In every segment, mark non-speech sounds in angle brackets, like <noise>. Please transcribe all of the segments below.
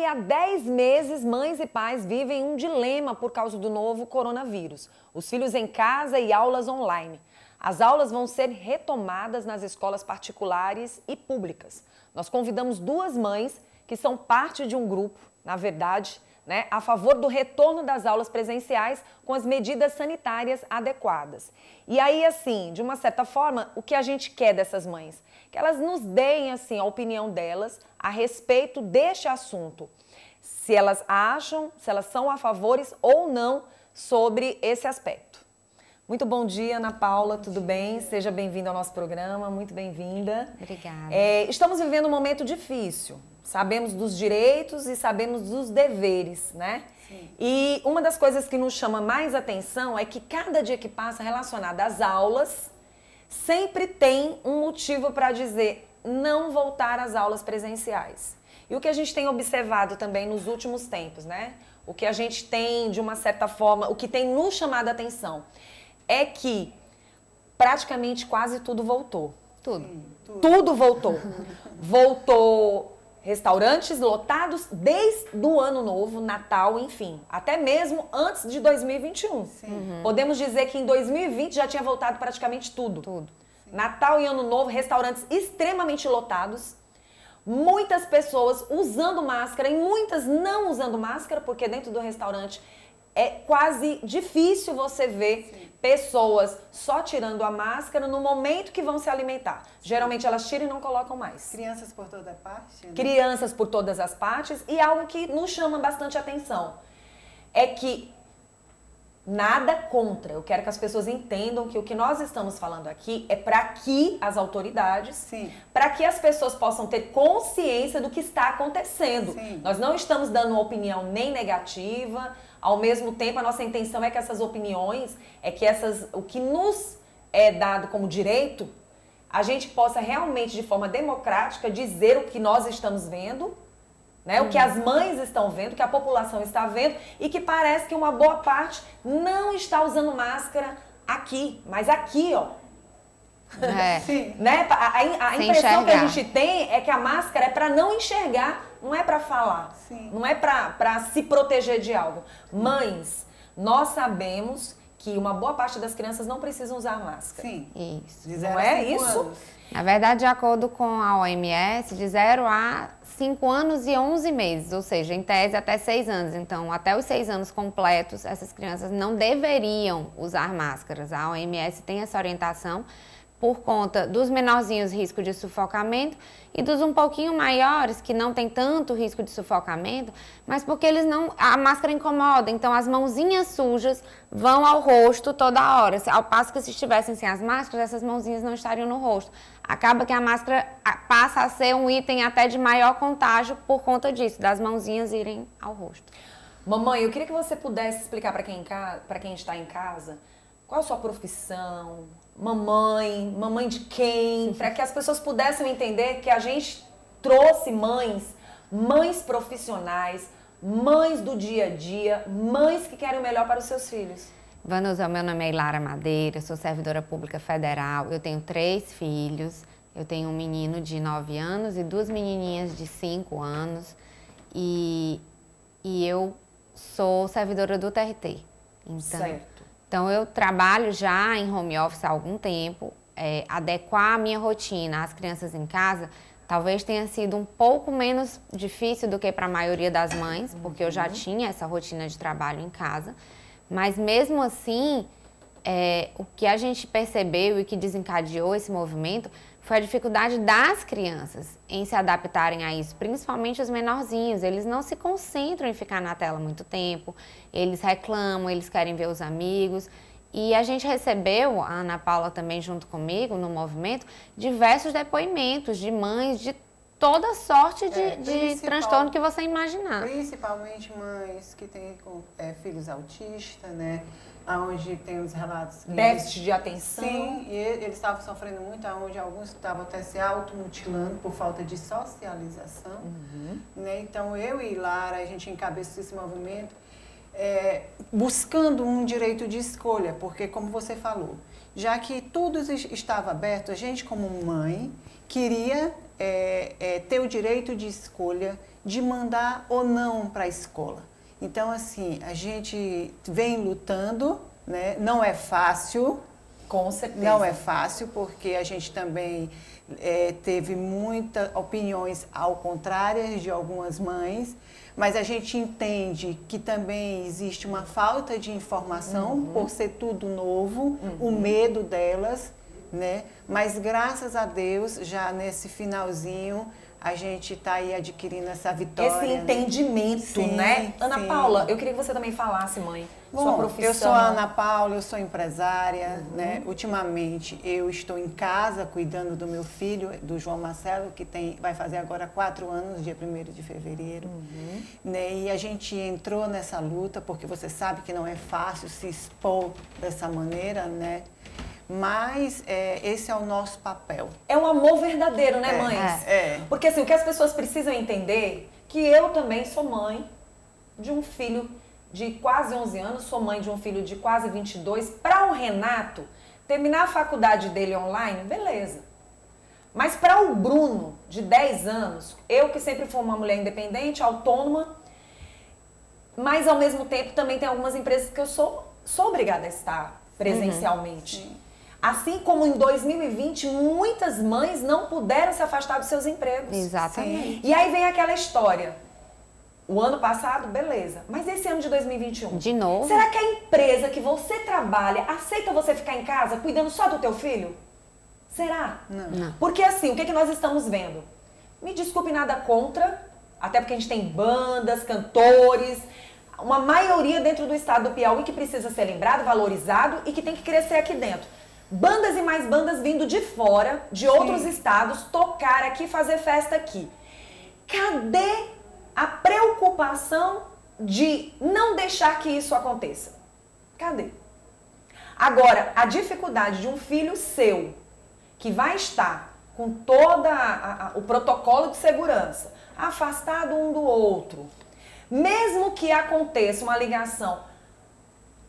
E há 10 meses, mães e pais vivem um dilema por causa do novo coronavírus. Os filhos em casa e aulas online. As aulas vão ser retomadas nas escolas particulares e públicas. Nós convidamos duas mães que são parte de um grupo, na verdade, né, a favor do retorno das aulas presenciais com as medidas sanitárias adequadas. E aí, assim, de uma certa forma, o que a gente quer dessas mães? Que elas nos deem, assim, a opinião delas a respeito deste assunto. Se elas acham, se elas são a favores ou não sobre esse aspecto. Muito bom dia, Ana Paula, bom tudo dia. bem? Seja bem-vinda ao nosso programa, muito bem-vinda. Obrigada. É, estamos vivendo um momento difícil, Sabemos dos direitos e sabemos dos deveres, né? Sim. E uma das coisas que nos chama mais atenção é que cada dia que passa relacionado às aulas, sempre tem um motivo para dizer não voltar às aulas presenciais. E o que a gente tem observado também nos últimos tempos, né? O que a gente tem, de uma certa forma, o que tem nos chamado a atenção é que praticamente quase tudo voltou. Tudo. Sim, tudo. tudo voltou. voltou restaurantes lotados desde o ano novo, Natal, enfim, até mesmo antes de 2021. Uhum. Podemos dizer que em 2020 já tinha voltado praticamente tudo. Tudo. Sim. Natal e Ano Novo, restaurantes extremamente lotados. Muitas pessoas usando máscara e muitas não usando máscara, porque dentro do restaurante é quase difícil você ver Sim. Pessoas só tirando a máscara no momento que vão se alimentar. Geralmente elas tiram e não colocam mais. Crianças por toda parte? Né? Crianças por todas as partes. E algo que nos chama bastante atenção é que nada contra. Eu quero que as pessoas entendam que o que nós estamos falando aqui é para que as autoridades, para que as pessoas possam ter consciência do que está acontecendo. Sim. Nós não estamos dando uma opinião nem negativa, ao mesmo tempo, a nossa intenção é que essas opiniões, é que essas, o que nos é dado como direito, a gente possa realmente, de forma democrática, dizer o que nós estamos vendo, né? Uhum. o que as mães estão vendo, o que a população está vendo, e que parece que uma boa parte não está usando máscara aqui, mas aqui, ó. É. <laughs> né? A, a, a impressão que a gente tem é que a máscara é para não enxergar não é para falar, Sim. não é para se proteger de algo. Mães, nós sabemos que uma boa parte das crianças não precisam usar máscara. Sim. Isso. não é isso? Anos. Na verdade, de acordo com a OMS, de 0 a 5 anos e 11 meses, ou seja, em tese até 6 anos. Então, até os 6 anos completos, essas crianças não deveriam usar máscaras. A OMS tem essa orientação por conta dos menorzinhos risco de sufocamento e dos um pouquinho maiores que não tem tanto risco de sufocamento, mas porque eles não a máscara incomoda, então as mãozinhas sujas vão ao rosto toda hora. Ao passo que se estivessem sem as máscaras, essas mãozinhas não estariam no rosto. Acaba que a máscara passa a ser um item até de maior contágio por conta disso, das mãozinhas irem ao rosto. Mamãe, eu queria que você pudesse explicar para quem, quem está em casa qual a sua profissão, mamãe, mamãe de quem, para que as pessoas pudessem entender que a gente trouxe mães, mães profissionais, mães do dia a dia, mães que querem o melhor para os seus filhos. Vanusa, meu nome é Ilara Madeira, sou servidora pública federal, eu tenho três filhos, eu tenho um menino de 9 anos e duas menininhas de 5 anos e, e eu sou servidora do TRT. Então, certo. Então, eu trabalho já em home office há algum tempo. É, adequar a minha rotina às crianças em casa talvez tenha sido um pouco menos difícil do que para a maioria das mães, porque eu já uhum. tinha essa rotina de trabalho em casa. Mas mesmo assim, é, o que a gente percebeu e que desencadeou esse movimento foi a dificuldade das crianças em se adaptarem a isso, principalmente os menorzinhos. Eles não se concentram em ficar na tela muito tempo, eles reclamam, eles querem ver os amigos. E a gente recebeu, a Ana Paula também junto comigo no movimento, diversos depoimentos de mães de toda sorte de, é, de transtorno que você imaginar. Principalmente mães que têm é, filhos autistas, né? onde tem os relatos déficit de atenção. Sim, e eles estavam sofrendo muito, onde alguns estavam até se automutilando por falta de socialização. Uhum. Né? Então eu e Lara, a gente encabeçou esse movimento é, buscando um direito de escolha, porque como você falou, já que tudo estava aberto, a gente como mãe queria é, é, ter o direito de escolha de mandar ou não para a escola. Então, assim, a gente vem lutando, né? não é fácil. Com certeza. Não é fácil, porque a gente também é, teve muitas opiniões ao contrário de algumas mães, mas a gente entende que também existe uma falta de informação uhum. por ser tudo novo, uhum. o medo delas, né? Mas graças a Deus, já nesse finalzinho, a gente está aí adquirindo essa vitória. Esse né? entendimento, né? né? Ana sim. Paula, eu queria que você também falasse, mãe. Bom, sua profissão. Eu sou a Ana Paula, eu sou empresária, uhum. né? Ultimamente eu estou em casa cuidando do meu filho, do João Marcelo, que tem, vai fazer agora quatro anos, dia 1 de fevereiro. Uhum. Né? E a gente entrou nessa luta, porque você sabe que não é fácil se expor dessa maneira, né? Mas é, esse é o nosso papel. É um amor verdadeiro, né, é, mães? É. Porque assim, o que as pessoas precisam entender que eu também sou mãe de um filho de quase 11 anos, sou mãe de um filho de quase 22. Para o Renato terminar a faculdade dele online, beleza. Mas para o Bruno, de 10 anos, eu que sempre fui uma mulher independente, autônoma, mas ao mesmo tempo também tem algumas empresas que eu sou, sou obrigada a estar presencialmente. Uhum. Assim como em 2020, muitas mães não puderam se afastar dos seus empregos. Exatamente. E aí vem aquela história. O ano passado, beleza. Mas esse ano de 2021? De novo? Será que a empresa que você trabalha aceita você ficar em casa cuidando só do teu filho? Será? Não. não. Porque assim, o que, é que nós estamos vendo? Me desculpe nada contra, até porque a gente tem bandas, cantores, uma maioria dentro do estado do Piauí que precisa ser lembrado, valorizado e que tem que crescer aqui dentro bandas e mais bandas vindo de fora, de outros Sim. estados, tocar aqui, fazer festa aqui. Cadê a preocupação de não deixar que isso aconteça? Cadê? Agora, a dificuldade de um filho seu que vai estar com todo o protocolo de segurança, afastado um do outro, mesmo que aconteça uma ligação,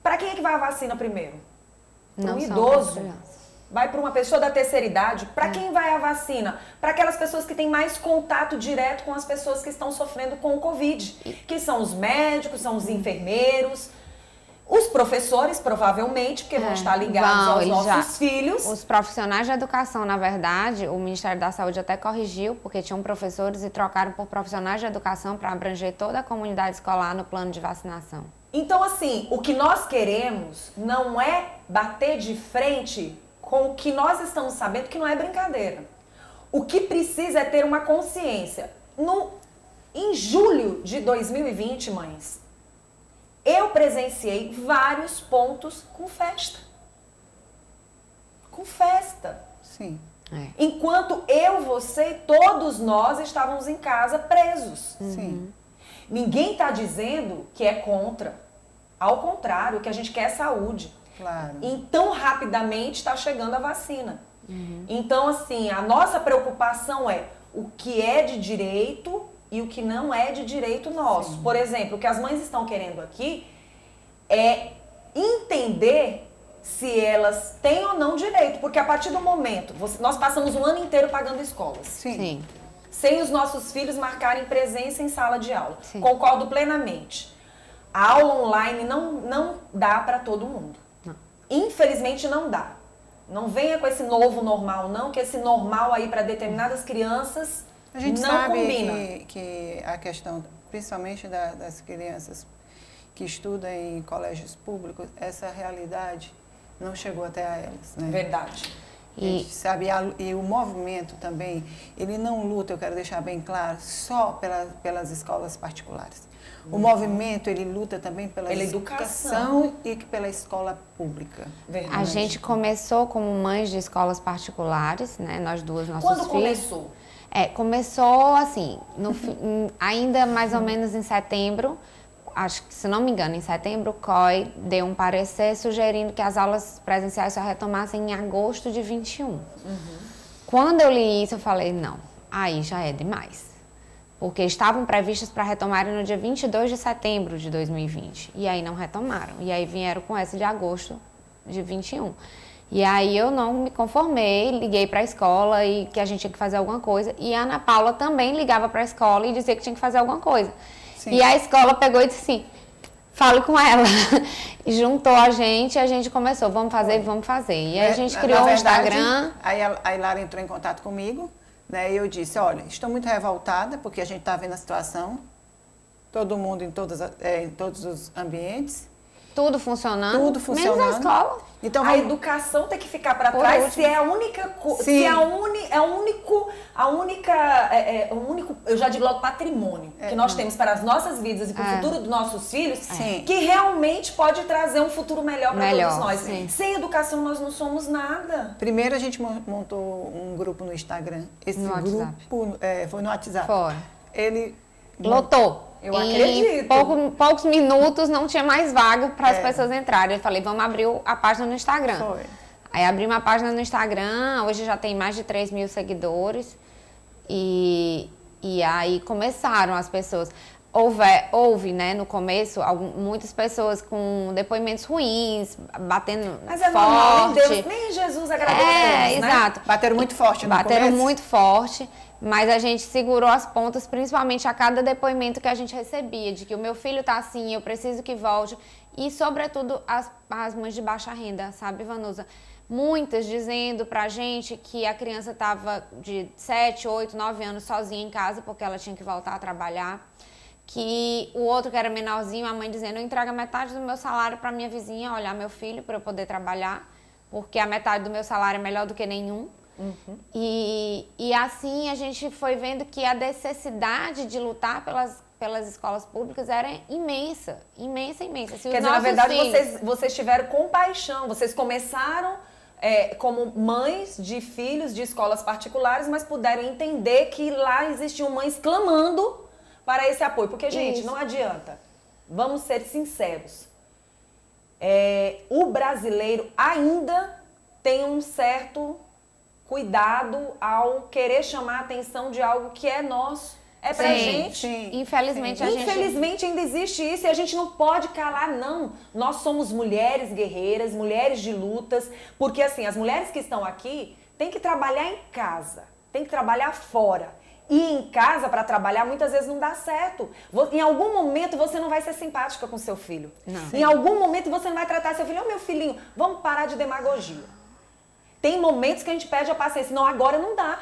para quem é que vai a vacina primeiro? Para um idoso. Vai para uma pessoa da terceira idade. Para é. quem vai a vacina? Para aquelas pessoas que têm mais contato direto com as pessoas que estão sofrendo com o Covid, que são os médicos, são os enfermeiros. Os professores, provavelmente, porque é, vão estar ligados vão, aos nossos já, filhos. Os profissionais de educação, na verdade, o Ministério da Saúde até corrigiu, porque tinham professores e trocaram por profissionais de educação para abranger toda a comunidade escolar no plano de vacinação. Então, assim, o que nós queremos não é bater de frente com o que nós estamos sabendo que não é brincadeira. O que precisa é ter uma consciência. No, em julho de 2020, mães, eu presenciei vários pontos com festa. Com festa. Sim. É. Enquanto eu, você e todos nós estávamos em casa presos. Sim. Ninguém está dizendo que é contra. Ao contrário, o que a gente quer é saúde. Claro. Então, rapidamente está chegando a vacina. Uhum. Então, assim, a nossa preocupação é o que é de direito e o que não é de direito nosso. Sim. Por exemplo, o que as mães estão querendo aqui é entender se elas têm ou não direito, porque a partir do momento, nós passamos um ano inteiro pagando escolas. Sim. Sim sem os nossos filhos marcarem presença em sala de aula. Sim. Concordo plenamente. A aula online não, não dá para todo mundo. Não. Infelizmente não dá. Não venha com esse novo normal, não, que esse normal aí para determinadas crianças a gente não sabe combina. Que, que a questão, principalmente da, das crianças que estudam em colégios públicos, essa realidade não chegou até a elas. Né? Verdade. E, sabe, e o movimento também, ele não luta, eu quero deixar bem claro, só pela, pelas escolas particulares. O uhum. movimento, ele luta também pela, pela educação. educação e pela escola pública. Verdade. A gente começou como mães de escolas particulares, né? Nós duas, nossos Quando filhos. começou? É, começou assim, no, ainda mais ou menos em setembro, acho que, se não me engano, em setembro, o COI deu um parecer sugerindo que as aulas presenciais só retomassem em agosto de 21. Uhum. Quando eu li isso, eu falei, não, aí já é demais. Porque estavam previstas para retomarem no dia 22 de setembro de 2020. E aí não retomaram. E aí vieram com essa de agosto de 21. E aí eu não me conformei, liguei para a escola e que a gente tinha que fazer alguma coisa. E a Ana Paula também ligava para a escola e dizia que tinha que fazer alguma coisa. Sim. E a escola pegou e disse assim: fale com ela. <laughs> E juntou a gente e a gente começou, vamos fazer, vamos fazer. E aí a é, gente criou o um Instagram. Aí a, a Lara entrou em contato comigo, né? E eu disse, olha, estou muito revoltada, porque a gente está vendo a situação, todo mundo em, todas, é, em todos os ambientes. Tudo funcionando. Tudo funcionando. Menos a escola. Então, a educação tem que ficar para trás último. se é a única se é a, uni, é único a única é, é, o único eu já digo logo patrimônio é, que nós não. temos para as nossas vidas e para o é. futuro dos nossos filhos sim. que realmente pode trazer um futuro melhor para todos nós. Sim. Sem educação nós não somos nada. Primeiro a gente montou um grupo no Instagram. Esse no grupo é, foi no WhatsApp. Foi. Ele lotou. Eu e acredito. Pouco, poucos minutos não tinha mais vaga para as é. pessoas entrarem. Eu falei, vamos abrir a página no Instagram. Foi. Aí abri uma página no Instagram, hoje já tem mais de 3 mil seguidores. E, e aí começaram as pessoas. Houve, houve, né, no começo, algum, muitas pessoas com depoimentos ruins, batendo Mas é forte. Normal, Deus, nem Jesus agradeceu. É, né? exato. Bateram muito forte no Bateram começo. muito forte. Mas a gente segurou as pontas, principalmente a cada depoimento que a gente recebia, de que o meu filho tá assim, eu preciso que volte. E, sobretudo, as, as mães de baixa renda, sabe, Vanusa? Muitas dizendo pra gente que a criança estava de 7, 8, 9 anos sozinha em casa porque ela tinha que voltar a trabalhar. Que o outro que era menorzinho, a mãe dizendo: Eu entrego metade do meu salário para minha vizinha olhar meu filho para eu poder trabalhar, porque a metade do meu salário é melhor do que nenhum. Uhum. E, e assim a gente foi vendo que a necessidade de lutar pelas, pelas escolas públicas era imensa, imensa, imensa. Se Quer dizer, na verdade, filhos... vocês, vocês tiveram compaixão, vocês começaram é, como mães de filhos de escolas particulares, mas puderam entender que lá existiam mães clamando para esse apoio. Porque, gente, Isso. não adianta. Vamos ser sinceros. É, o brasileiro ainda tem um certo cuidado ao querer chamar a atenção de algo que é nosso. É pra sim, gente. Sim, Infelizmente, sim. a gente... Infelizmente ainda existe isso e a gente não pode calar, não. Nós somos mulheres guerreiras, mulheres de lutas, porque assim, as mulheres que estão aqui têm que trabalhar em casa, têm que trabalhar fora. E em casa, para trabalhar, muitas vezes não dá certo. Em algum momento você não vai ser simpática com seu filho. Não. Em algum momento você não vai tratar seu filho, ô oh, meu filhinho, vamos parar de demagogia. Tem momentos que a gente perde a paciência. Não, agora não dá.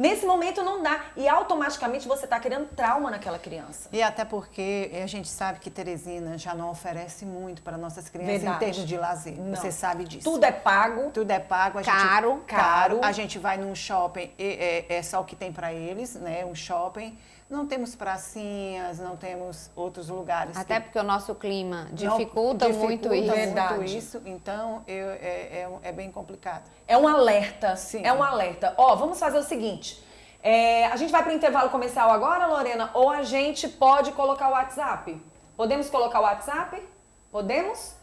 Nesse momento não dá. E automaticamente você está criando trauma naquela criança. E até porque a gente sabe que Teresina já não oferece muito para nossas crianças Verdade. em termos de lazer. Não. Você sabe disso. Tudo é pago. Tudo é pago. A caro, gente, caro. A gente vai num shopping, é, é, é só o que tem para eles, né? Um shopping. Não temos pracinhas, não temos outros lugares. Até que... porque o nosso clima dificulta, dificulta muito isso. Muito isso então eu, é, é, é, bem complicado. É um alerta. Sim. É um alerta. Ó, vamos fazer o seguinte. É, a gente vai para o intervalo comercial agora, Lorena? Ou a gente pode colocar o WhatsApp? Podemos colocar o WhatsApp? Podemos?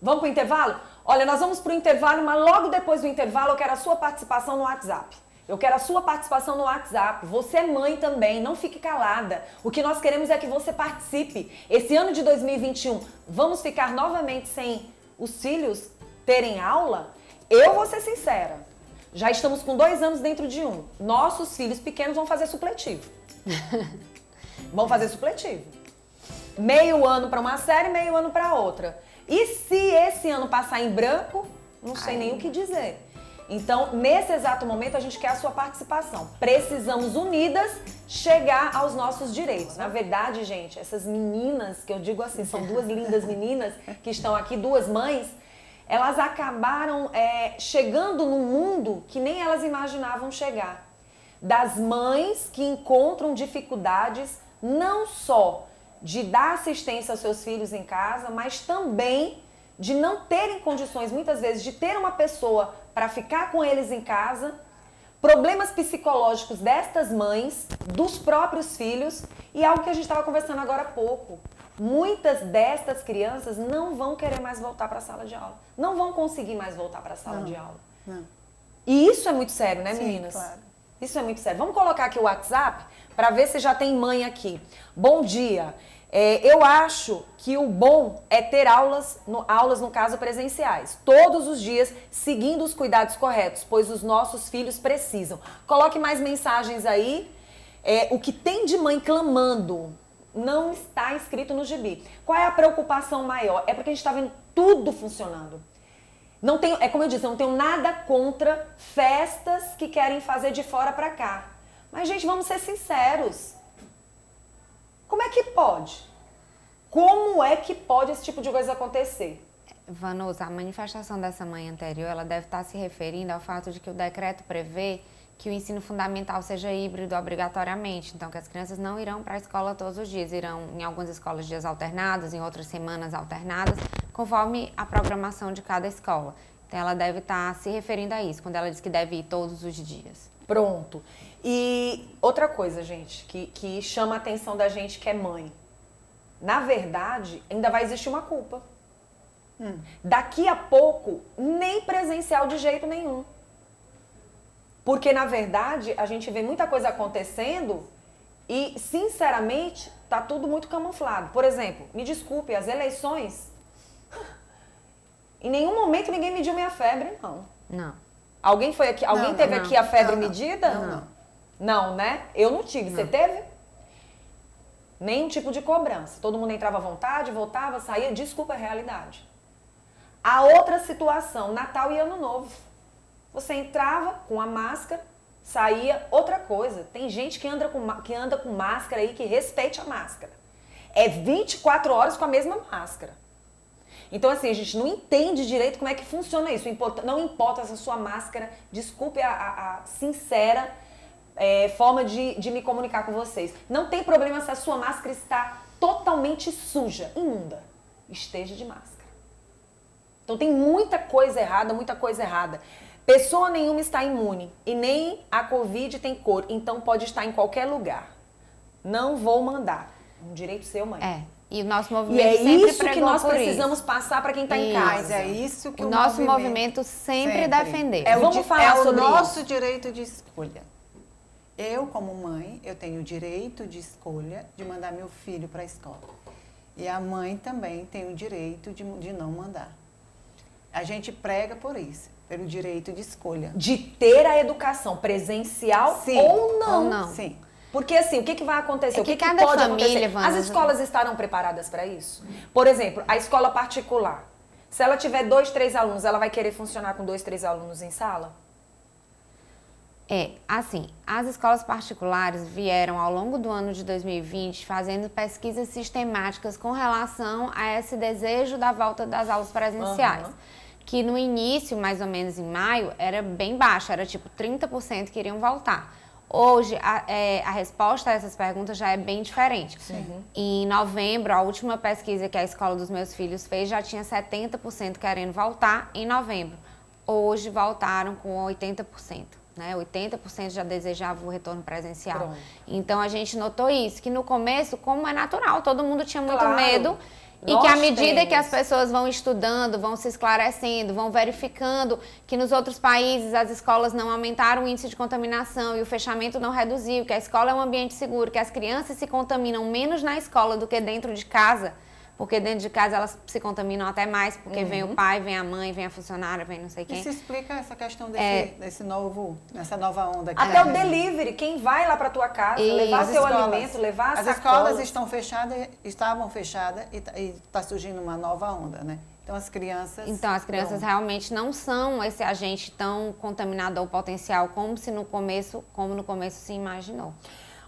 Vamos para o intervalo? Olha, nós vamos para o intervalo, mas logo depois do intervalo eu quero a sua participação no WhatsApp. Eu quero a sua participação no WhatsApp. Você é mãe também, não fique calada. O que nós queremos é que você participe. Esse ano de 2021, vamos ficar novamente sem os filhos terem aula? Eu vou ser sincera. Já estamos com dois anos dentro de um. Nossos filhos pequenos vão fazer supletivo. <laughs> vão fazer supletivo. Meio ano para uma série, meio ano para outra. E se esse ano passar em branco, não sei Ai. nem o que dizer. Então, nesse exato momento, a gente quer a sua participação. Precisamos unidas chegar aos nossos direitos. Na verdade, gente, essas meninas, que eu digo assim, são duas lindas meninas que estão aqui, duas mães, elas acabaram é, chegando num mundo que nem elas imaginavam chegar. Das mães que encontram dificuldades não só de dar assistência aos seus filhos em casa, mas também de não terem condições, muitas vezes, de ter uma pessoa para ficar com eles em casa, problemas psicológicos destas mães, dos próprios filhos e algo que a gente estava conversando agora há pouco. Muitas destas crianças não vão querer mais voltar para a sala de aula, não vão conseguir mais voltar para a sala não, de aula. Não. E isso é muito sério, né, Sim, meninas? Claro. Isso é muito sério. Vamos colocar aqui o WhatsApp para ver se já tem mãe aqui. Bom dia. É, eu acho que o bom é ter aulas, no, aulas, no caso, presenciais, todos os dias, seguindo os cuidados corretos, pois os nossos filhos precisam. Coloque mais mensagens aí. É, o que tem de mãe clamando não está escrito no gibi. Qual é a preocupação maior? É porque a gente está vendo tudo funcionando. Não tenho, é como eu disse, eu não tenho nada contra festas que querem fazer de fora para cá. Mas, gente, vamos ser sinceros. Como é que pode? Como é que pode esse tipo de coisa acontecer? Vanusa, a manifestação dessa mãe anterior, ela deve estar se referindo ao fato de que o decreto prevê que o ensino fundamental seja híbrido obrigatoriamente. Então, que as crianças não irão para a escola todos os dias, irão em algumas escolas dias alternados, em outras semanas alternadas, conforme a programação de cada escola. Então, ela deve estar se referindo a isso, quando ela diz que deve ir todos os dias. Pronto. E outra coisa, gente, que, que chama a atenção da gente que é mãe. Na verdade, ainda vai existir uma culpa. Hum. Daqui a pouco, nem presencial de jeito nenhum. Porque, na verdade, a gente vê muita coisa acontecendo e, sinceramente, tá tudo muito camuflado. Por exemplo, me desculpe, as eleições. <laughs> Em nenhum momento ninguém mediu minha febre, não. Não. Alguém foi aqui? Alguém Não, teve não, aqui a febre não, não. medida? Não, não. Não, né? Eu não tive. Você teve? Nenhum tipo de cobrança. Todo mundo entrava à vontade, voltava, saía. Desculpa a realidade. A outra situação, Natal e Ano Novo. Você entrava com a máscara, saía outra coisa. Tem gente que anda com, que anda com máscara aí que respeite a máscara. É 24 horas com a mesma máscara. Então, assim, a gente não entende direito como é que funciona isso. Não importa se a sua máscara, desculpe a, a- a sincera é, forma de, de me comunicar com vocês. Não tem problema se a sua máscara está totalmente suja, imunda. Esteja de máscara. Então tem muita coisa errada, muita coisa errada. Pessoa nenhuma está imune e nem a Covid tem cor, então pode estar em qualquer lugar. Não vou mandar. Um direito seu, mãe. É. E o nosso E movimento é sempre isso que nós precisamos passar para quem está em Isso. casa. É isso que O o, nosso movimento sempre, sempre. defendeu. É o, Vamos di- falar é sobre o nosso isso. direito de escolha. Eu, como mãe, eu tenho o direito de escolha de mandar meu filho para a escola. E a mãe também tem o direito de, de não mandar. A gente prega por isso, pelo direito de escolha. De ter a educação presencial Sim. ou não. Ou não. Sim. Porque assim, o que, que vai acontecer? É o que, que que cada pode família, acontecer? As escolas estarão preparadas para isso? Por exemplo, a escola particular. Se ela tiver dois, três alunos, ela vai querer funcionar com dois, três alunos em sala? É, assim, as escolas particulares vieram ao longo do ano de 2020 fazendo pesquisas sistemáticas com relação a esse desejo da volta das aulas presenciais. Aham. Que no início, mais ou menos em maio, era bem baixo, era tipo 30% que iriam voltar. Hoje, a, é, a resposta a essas perguntas já é bem diferente. Em novembro, a última pesquisa que a escola dos meus filhos fez já tinha 70% querendo voltar em novembro. Hoje voltaram com 80%. Né? 80% já desejavam o retorno presencial. Pronto. Então a gente notou isso, que no começo, como é natural, todo mundo tinha muito Claro. medo. E Nós que à medida que as temos. pessoas vão estudando, vão se esclarecendo, vão verificando que nos outros países as escolas não aumentaram o índice de contaminação e o fechamento não reduziu, que a escola é um ambiente seguro, que as crianças se contaminam menos na escola do que dentro de casa, porque dentro de casa elas se contaminam até mais, porque vem o pai, vem a mãe, vem a funcionária, vem não sei quem. Isso explica essa questão desse, É. desse novo, nessa nova onda. que Até tá o vindo. delivery, quem vai lá para tua casa, E levar seu escolas- alimento, levar as As sacolas. escolas estão fechadas, estavam fechadas e está surgindo uma nova onda, né? Então as crianças. Então, as crianças vão- realmente não são esse agente tão contaminador potencial como se no começo, como no começo se imaginou.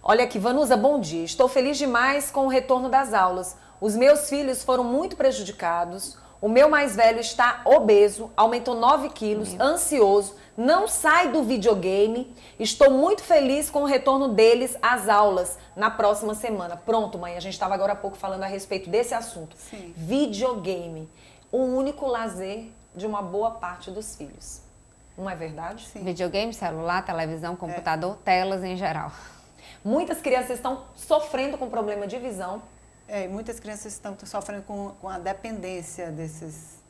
Olha aqui, Vanusa, bom dia. Estou feliz demais com o retorno das aulas. Os meus filhos foram muito prejudicados. O meu mais velho está obeso, aumentou 9 quilos, ansioso, não sai do videogame. Estou muito feliz com o retorno deles às aulas na próxima semana. Pronto, mãe, a gente estava agora há pouco falando a respeito desse assunto. Sim. Videogame, o único lazer de uma boa parte dos filhos. Não é verdade? Sim. Videogame, celular, televisão, computador, telas em geral. Muitas crianças estão sofrendo com problema de visão É, e muitas crianças estão sofrendo com, com a dependência desses.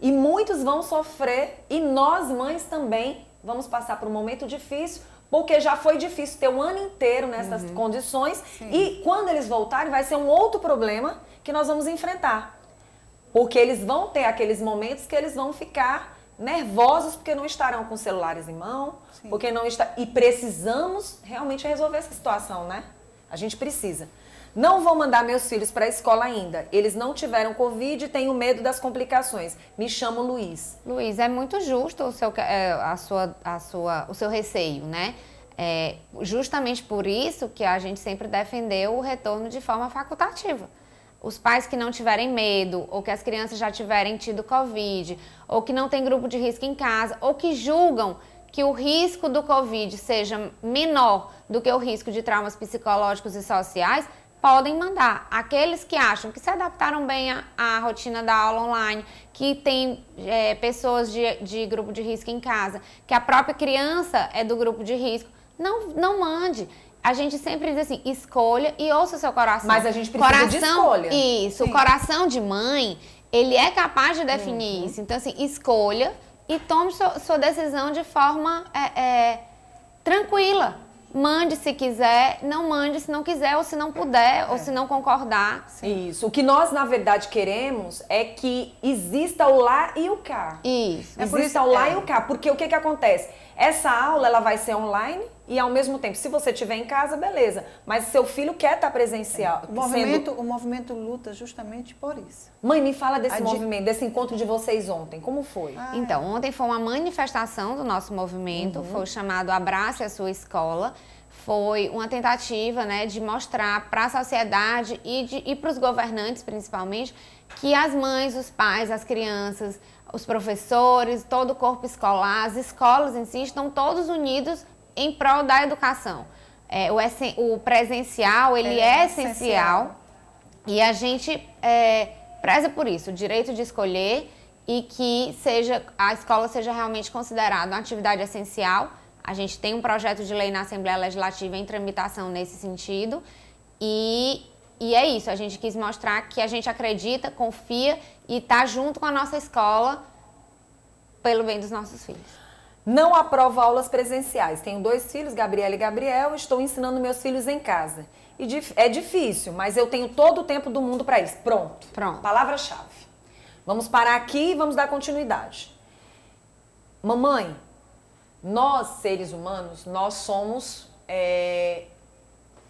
E muitos vão sofrer, e nós mães também vamos passar por um momento difícil porque já foi difícil ter um ano inteiro nessas uhum. condições Sim. e quando eles voltarem vai ser um outro problema que nós vamos enfrentar. Porque eles vão ter aqueles momentos que eles vão ficar nervosos porque não estarão com celulares em mão, Sim. porque não está e precisamos realmente resolver essa situação, né? A gente precisa. Não vou mandar meus filhos para a escola ainda. Eles não tiveram Covid e tenho medo das complicações. Me chamo Luiz. Luiz, é muito justo o seu, é, a sua, a sua, o seu receio, né? É justamente por isso que a gente sempre defendeu o retorno de forma facultativa. Os pais que não tiverem medo, ou que as crianças já tiverem tido Covid, ou que não tem grupo de risco em casa, ou que julgam que o risco do Covid seja menor do que o risco de traumas psicológicos e sociais, podem mandar. Aqueles que acham que se adaptaram bem à, rotina da aula online, que tem é, pessoas de, de grupo de risco em casa, que a própria criança é do grupo de risco, não, não mande a gente sempre diz assim, escolha e ouça o seu coração. Mas a gente precisa coração, de escolha. Isso, Sim. o coração de mãe, ele é capaz de definir uhum. isso. Então, assim, escolha e tome sua, sua decisão de forma é, é, tranquila. Mande se quiser, não mande se não quiser, ou se não puder, é. ou se não concordar. Sim. Isso. O que nós, na verdade, queremos é que exista o lá e o cá. Isso. É exista isso, o lá é. e o cá. Porque o que, que acontece? Essa aula ela vai ser online e ao mesmo tempo, se você estiver em casa, beleza. Mas seu filho quer estar presencial. O movimento, sendo... o movimento luta justamente por isso. Mãe, me fala desse A movimento, desse encontro de vocês ontem. Como foi? Ah, então, ontem foi uma manifestação do nosso movimento, uhum. foi chamado Abrace a Sua Escola. Foi uma tentativa né, de mostrar para a sociedade e, de, e para os governantes, principalmente, que as mães, os pais, as crianças, os professores, todo o corpo escolar, as escolas em si estão todos unidos em prol da educação. É, o, o, presencial, ele é, é essencial, essencial, e a gente é, preza por isso, o direito de escolher e que seja a escola seja realmente considerada uma atividade essencial. A gente tem um projeto de lei na Assembleia Legislativa em tramitação nesse sentido e, e é isso, a gente quis mostrar que a gente acredita, confia e está junto com a nossa escola pelo bem dos nossos filhos. Não aprovo aulas presenciais. Tenho dois filhos, Gabriela e Gabriel, estou ensinando meus filhos em casa. E é difícil, mas eu tenho todo o tempo do mundo para isso. Pronto. Pronto. Palavra-chave. Vamos parar aqui e vamos dar continuidade. Mamãe, nós seres humanos, nós somos, é,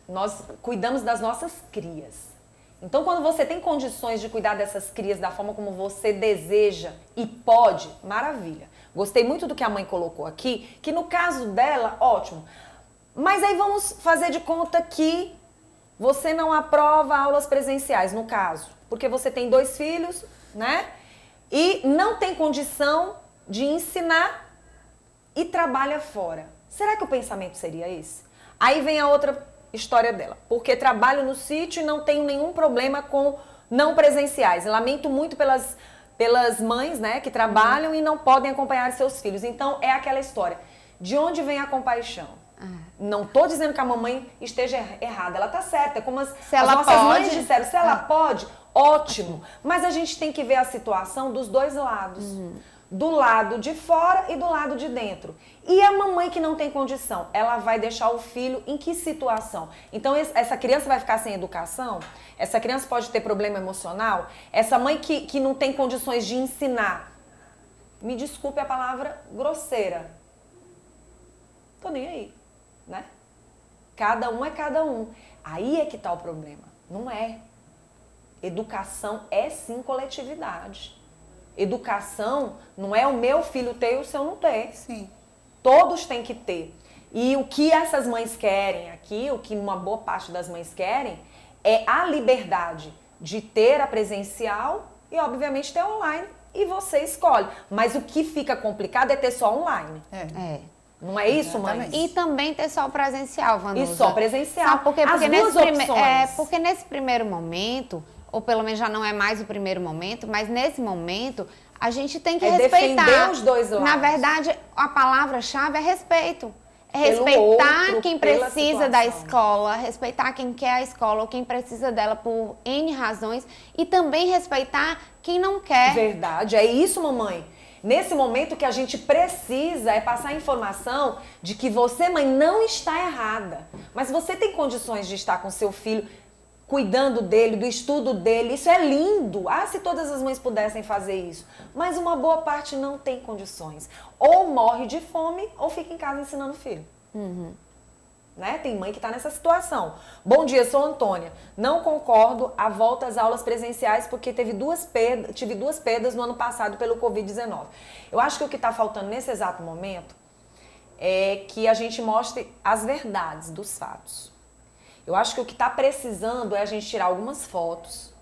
nós cuidamos das nossas crias. Então, quando você tem condições de cuidar dessas crias da forma como você deseja e pode, maravilha. Gostei muito do que a mãe colocou aqui, que no caso dela, ótimo. Mas aí vamos fazer de conta que você não aprova aulas presenciais, no caso, porque você tem dois filhos, né? E não tem condição de ensinar e trabalha fora. Será que o pensamento seria esse? Aí vem a outra história dela. Porque trabalho no sítio e não tenho nenhum problema com não presenciais. Lamento muito pelas, pelas mães, né, que trabalham uhum. e não podem acompanhar seus filhos. Então é aquela história. De onde vem a compaixão? Uhum. Não estou dizendo que a mamãe esteja errada, ela está certa. Como as, se as nossas pode, mães disseram, se ela ah. pode, ótimo. Mas a gente tem que ver a situação dos dois lados. Uhum do lado de fora e do lado de dentro. E a mamãe que não tem condição, ela vai deixar o filho em que situação? Então, essa criança vai ficar sem educação? Essa criança pode ter problema emocional? Essa mãe que, que não tem condições de ensinar? Me desculpe a palavra grosseira. Tô nem aí, né? Cada um é cada um. Aí é que tá o problema. Não é. Educação é sim coletividade. Educação não é o meu filho ter e o seu não ter. Sim. Todos têm que ter. E o que essas mães querem aqui, o que uma boa parte das mães querem, é a liberdade de ter a presencial e, obviamente, ter online. E você escolhe. Mas o que fica complicado é ter só online. É. é. Não é isso, mãe? E também ter só presencial, Vanusa. E só presencial. Sabe por quê? Porque, nesse prime... é, porque nesse primeiro momento, ou pelo menos já não é mais o primeiro momento, mas nesse momento a gente tem que é respeitar. os dois lados. Na verdade, a palavra-chave é respeito. É respeitar outro, quem precisa da escola, respeitar quem quer a escola ou quem precisa dela por N razões e também respeitar quem não quer. Verdade, é isso, mamãe. Nesse momento que a gente precisa é passar a informação de que você, mãe, não está errada. Mas você tem condições de estar com seu filho cuidando dele, do estudo dele. Isso é lindo. Ah, se todas as mães pudessem fazer isso. Mas uma boa parte não tem condições. Ou morre de fome ou fica em casa ensinando o filho. Uhum. Né? Tem mãe que está nessa situação. Bom dia, sou Antônia. Não concordo a volta às aulas presenciais porque teve duas perdas, tive duas perdas no ano passado pelo Covid-19. Eu acho que o que está faltando nesse exato momento é que a gente mostre as verdades dos fatos. Eu acho que o que está precisando é a gente tirar algumas fotos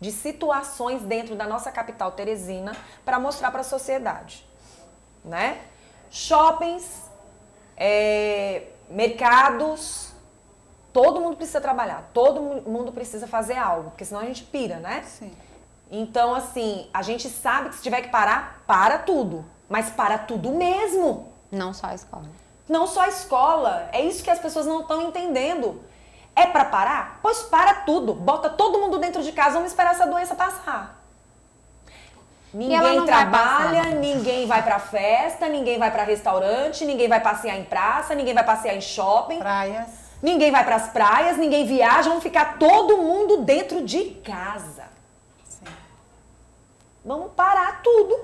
de situações dentro da nossa capital Teresina para mostrar para a sociedade, né? Shoppings, é, mercados, todo mundo precisa trabalhar, todo mundo precisa fazer algo, porque senão a gente pira, né? Sim. Então, assim, a gente sabe que se tiver que parar, para tudo, mas para tudo mesmo. Não só a escola. Não só a escola. É isso que as pessoas não estão entendendo. É para parar? Pois para tudo. Bota todo mundo dentro de casa, vamos esperar essa doença passar. Ninguém trabalha, ninguém vai pra festa, ninguém vai para restaurante, ninguém vai passear em praça, ninguém vai passear em shopping. Praias. Ninguém vai para as praias, ninguém viaja, vamos ficar todo mundo dentro de casa. Sim. Vamos parar tudo,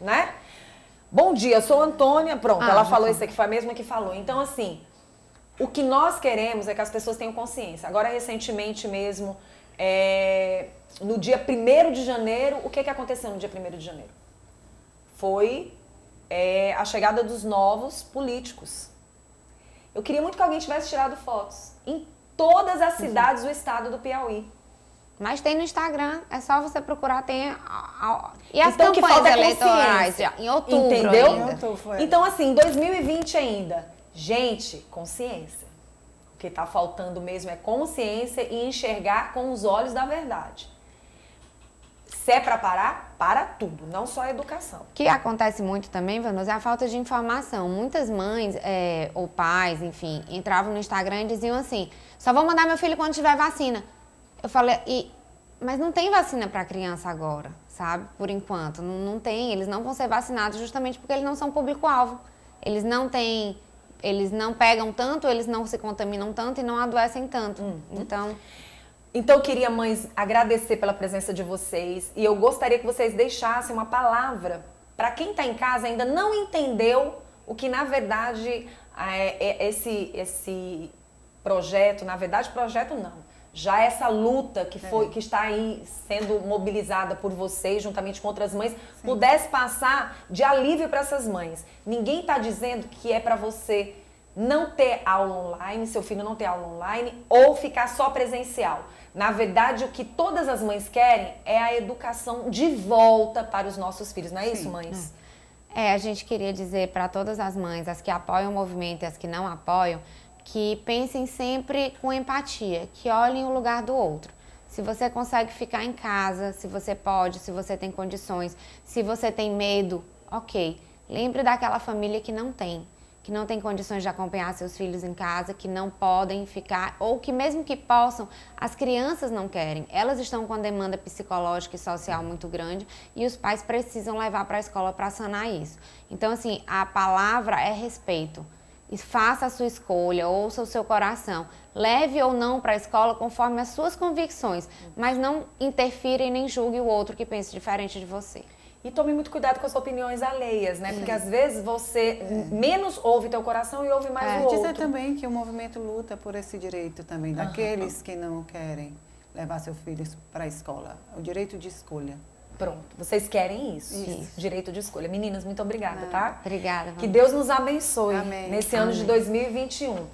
né? Bom dia, sou Antônia. Pronto, Ah, ela falou foi. isso aqui, foi a mesma que falou. Então, assim, o que nós queremos é que as pessoas tenham consciência. Agora, recentemente mesmo, é, no dia 1 de janeiro, o que, que aconteceu no dia 1 de janeiro? Foi é, a chegada dos novos políticos. Eu queria muito que alguém tivesse tirado fotos em todas as cidades do estado do Piauí. Mas tem no Instagram, é só você procurar, tem. a- a- E as Então, campanhas falta é eleitorais, em outubro Entendeu? ainda. Em outubro, foi. Então, assim, 2020 ainda. Gente, consciência. O que está faltando mesmo é consciência e enxergar com os olhos da verdade. Se é para parar, para tudo, não só a educação. O que acontece muito também, Vanusa, é a falta de informação. Muitas mães é, ou pais, enfim, entravam no Instagram e diziam assim: só vou mandar meu filho quando tiver vacina. Eu falei, e, mas não tem vacina para criança agora, sabe? Por enquanto. Não, não tem. Eles não vão ser vacinados justamente porque eles não são público-alvo. Eles não têm. Eles não pegam tanto, eles não se contaminam tanto e não adoecem tanto. Então. Então, eu queria, mães, agradecer pela presença de vocês e eu gostaria que vocês deixassem uma palavra para quem está em casa ainda não entendeu o que, na verdade, é, é esse, esse projeto, na verdade, projeto não, já essa luta que, foi, que está aí sendo mobilizada por vocês, juntamente com outras mães, pudesse passar de alívio para essas mães. Ninguém está dizendo que é para você não ter aula online, seu filho não ter aula online, ou ficar só presencial. Na verdade, o que todas as mães querem é a educação de volta para os nossos filhos, não é isso, mães? É, a gente queria dizer para todas as mães, as que apoiam o movimento e as que não apoiam, que pensem sempre com empatia, que olhem o lugar do outro. Se você consegue ficar em casa, se você pode, se você tem condições, se você tem medo, ok. Lembre daquela família que não tem, que não tem condições de acompanhar seus filhos em casa, que não podem ficar, ou que mesmo que possam, as crianças não querem. Elas estão com demanda psicológica e social muito grande e os pais precisam levar para a escola para sanar isso. Então, assim, a palavra é respeito. E faça a sua escolha, ouça o seu coração. Leve ou não para a escola conforme as suas convicções, mas não interfira e nem julgue o outro que pense diferente de você. E tome muito cuidado com as opiniões alheias, né? Porque às vezes você menos ouve teu coração e ouve mais É. o outro. Dizer também que o movimento luta por esse direito também, daqueles que não querem levar seus filhos para a escola. O direito de escolha. Pronto, vocês querem isso. Isso. Direito de escolha. Meninas, muito obrigada, tá? Obrigada. Que Vanessa. Deus nos abençoe Amém. nesse ano de Amém. 2021.